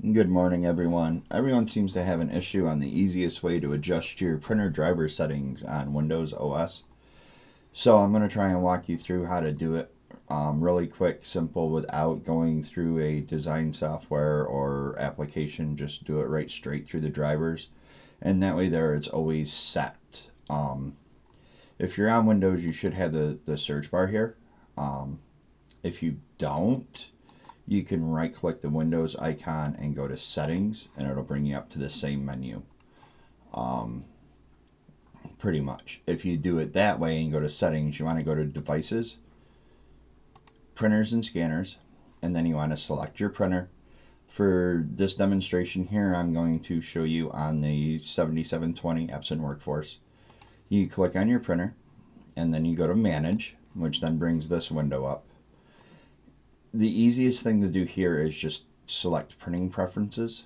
Good morning everyone. Everyone seems to have an issue on the easiest way to adjust your printer driver settings on Windows OS. So I'm going to try and walk you through how to do it um, really quick, simple, without going through a design software or application. Just do it right straight through the drivers. And that way there it's always set. Um, if you're on Windows you should have the, the search bar here. Um, if you don't, you can right click the Windows icon and go to settings and it'll bring you up to the same menu. Um, pretty much. If you do it that way and go to settings, you want to go to devices, printers and scanners, and then you want to select your printer. For this demonstration here, I'm going to show you on the 7720 Epson Workforce. You click on your printer, and then you go to Manage, which then brings this window up the easiest thing to do here is just select printing preferences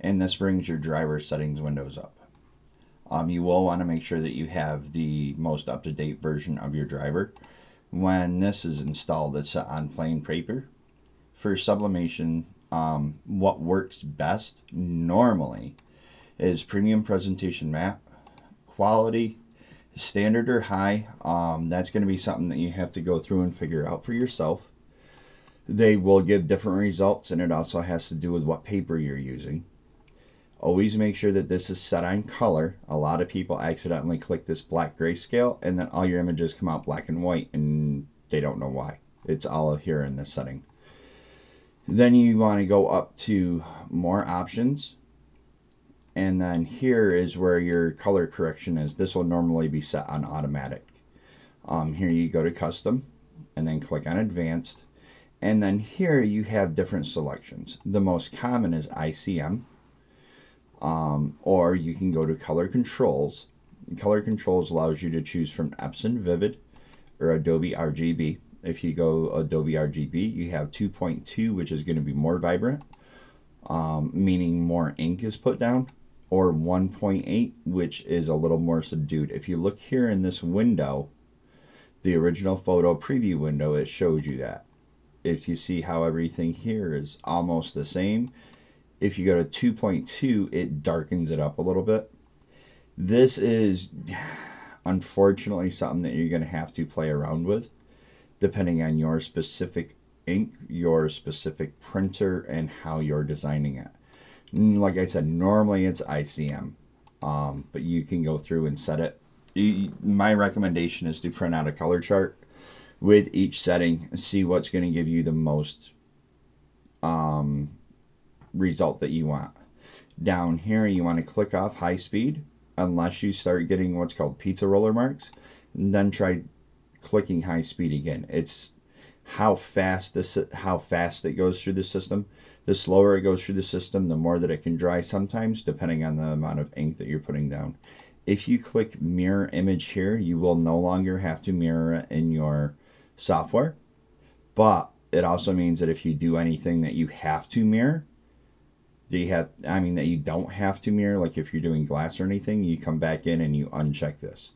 and this brings your driver settings windows up. Um, you will want to make sure that you have the most up-to-date version of your driver. When this is installed, it's on plain paper. For sublimation, um, what works best normally is premium presentation matte, quality, standard or high. Um, that's going to be something that you have to go through and figure out for yourself. They will give different results, and it also has to do with what paper you're using. Always make sure that this is set on color. A lot of people accidentally click this black grayscale, and then all your images come out black and white, and they don't know why. It's all here in this setting. Then you want to go up to more options. And then here is where your color correction is. This will normally be set on automatic. Um, here you go to custom and then click on advanced and then here you have different selections. The most common is ICM, um, or you can go to color controls. Color controls allows you to choose from Epson Vivid or Adobe RGB. If you go Adobe RGB, you have 2.2, which is going to be more vibrant, um, meaning more ink is put down, or 1.8, which is a little more subdued. If you look here in this window, the original photo preview window, it shows you that if you see how everything here is almost the same, if you go to 2.2, it darkens it up a little bit. This is unfortunately something that you're going to have to play around with depending on your specific ink, your specific printer, and how you're designing it. Like I said, normally it's ICM, um, but you can go through and set it. My recommendation is to print out a color chart with each setting and see what's going to give you the most um, result that you want. Down here, you want to click off high speed unless you start getting what's called pizza roller marks. And then try clicking high speed again. It's how fast this how fast it goes through the system. The slower it goes through the system, the more that it can dry sometimes, depending on the amount of ink that you're putting down. If you click mirror image here, you will no longer have to mirror in your software, but it also means that if you do anything that you have to mirror, do you have, I mean, that you don't have to mirror, like if you're doing glass or anything, you come back in and you uncheck this.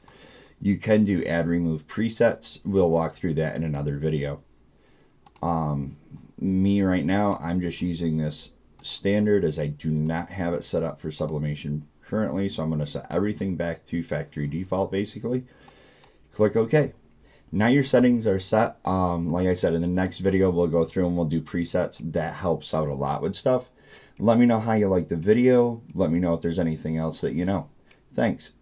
You can do add remove presets. We'll walk through that in another video. Um, me right now, I'm just using this standard as I do not have it set up for sublimation currently. So I'm going to set everything back to factory default basically. Click OK. Now your settings are set. Um, like I said, in the next video, we'll go through and we'll do presets. That helps out a lot with stuff. Let me know how you like the video. Let me know if there's anything else that you know. Thanks.